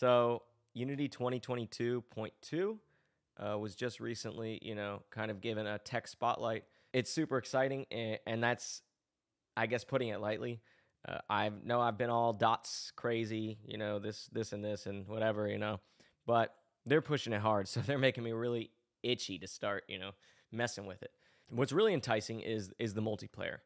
So Unity 2022.2 uh, was just recently, you know, kind of given a tech spotlight. It's super exciting, and that's, I guess, putting it lightly. Uh, I know I've been all dots crazy, you know, this, this, and this, and whatever, you know, but they're pushing it hard, so they're making me really itchy to start, you know, messing with it. What's really enticing is is the multiplayer.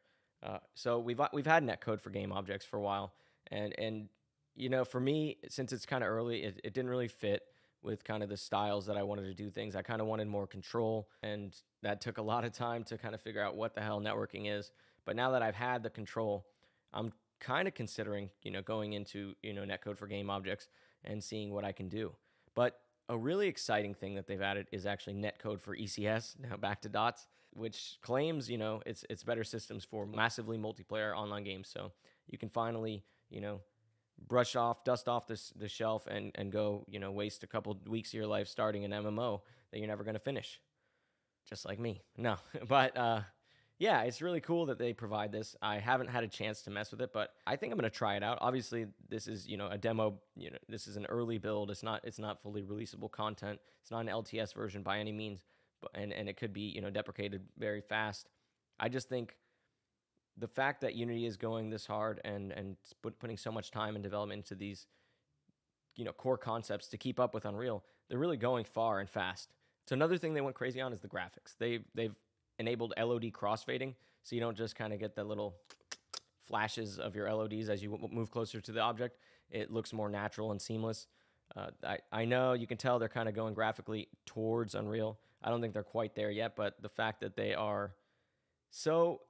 Uh, so we've we've had netcode for game objects for a while, and and you know, for me, since it's kind of early, it, it didn't really fit with kind of the styles that I wanted to do things. I kind of wanted more control, and that took a lot of time to kind of figure out what the hell networking is. But now that I've had the control, I'm kind of considering, you know, going into, you know, netcode for game objects and seeing what I can do. But a really exciting thing that they've added is actually netcode for ECS, now back to dots, which claims, you know, it's it's better systems for massively multiplayer online games. So you can finally, you know, brush off, dust off this the shelf, and and go, you know, waste a couple weeks of your life starting an MMO that you're never going to finish, just like me. No, but uh, yeah, it's really cool that they provide this. I haven't had a chance to mess with it, but I think I'm going to try it out. Obviously, this is you know a demo. You know, this is an early build. It's not it's not fully releasable content. It's not an LTS version by any means, but and and it could be you know deprecated very fast. I just think the fact that Unity is going this hard and and putting so much time and development into these, you know, core concepts to keep up with Unreal, they're really going far and fast. So another thing they went crazy on is the graphics. They they've enabled LOD crossfading, so you don't just kind of get the little flashes of your LODs as you move closer to the object. It looks more natural and seamless. Uh, I, I know you can tell they're kind of going graphically towards Unreal. I don't think they're quite there yet, but the fact that they are so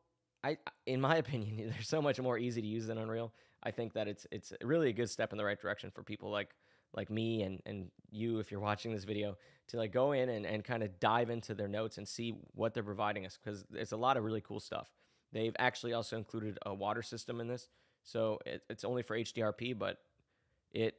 I, in my opinion, they're so much more easy to use than Unreal. I think that it's it's really a good step in the right direction for people like like me and and you if you're watching this video to like go in and, and kind of dive into their notes and see what they're providing us because it's a lot of really cool stuff. They've actually also included a water system in this, so it, it's only for HDRP, but it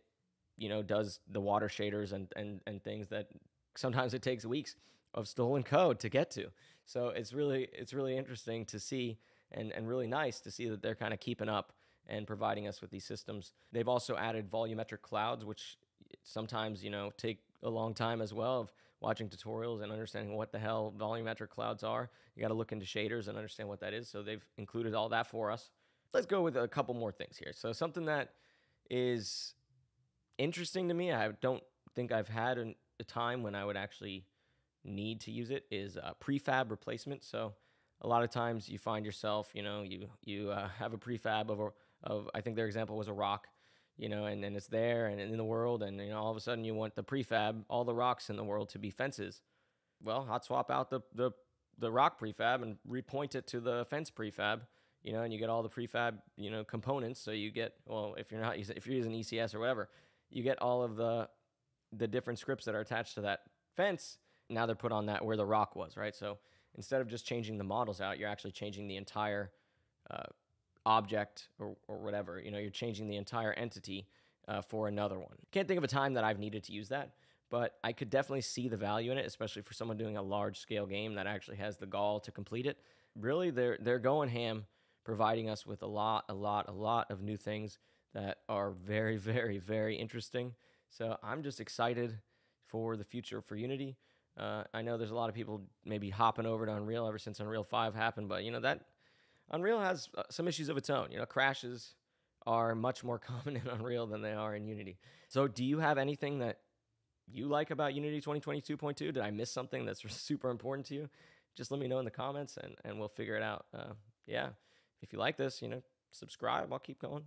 you know does the water shaders and and and things that sometimes it takes weeks of stolen code to get to. So it's really it's really interesting to see and, and really nice to see that they're kind of keeping up and providing us with these systems. They've also added volumetric clouds, which sometimes, you know, take a long time as well of watching tutorials and understanding what the hell volumetric clouds are. You got to look into shaders and understand what that is. So they've included all that for us. Let's go with a couple more things here. So something that is interesting to me, I don't think I've had an, a time when I would actually need to use it is uh, prefab replacement. So a lot of times you find yourself, you know, you you uh, have a prefab of a, of I think their example was a rock, you know, and, and it's there and in the world, and you know all of a sudden you want the prefab, all the rocks in the world to be fences. Well, hot swap out the the the rock prefab and repoint it to the fence prefab, you know, and you get all the prefab, you know, components. So you get well, if you're not if you're using ECS or whatever, you get all of the the different scripts that are attached to that fence. Now they're put on that where the rock was, right? So instead of just changing the models out, you're actually changing the entire uh, object or, or whatever. You know, you're changing the entire entity uh, for another one. Can't think of a time that I've needed to use that, but I could definitely see the value in it, especially for someone doing a large scale game that actually has the gall to complete it. Really, they're they're going ham, providing us with a lot, a lot, a lot of new things that are very, very, very interesting. So I'm just excited for the future for Unity. Uh, I know there's a lot of people maybe hopping over to Unreal ever since Unreal 5 happened, but you know that Unreal has uh, some issues of its own. You know, crashes are much more common in Unreal than they are in Unity. So, do you have anything that you like about Unity 2022.2? Did I miss something that's super important to you? Just let me know in the comments and, and we'll figure it out. Uh, yeah. If you like this, you know, subscribe. I'll keep going.